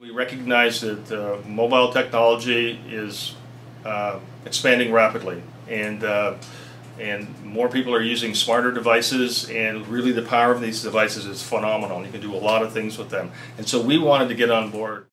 We recognize that uh, mobile technology is uh, expanding rapidly and uh, and more people are using smarter devices and really the power of these devices is phenomenal. You can do a lot of things with them. And so we wanted to get on board.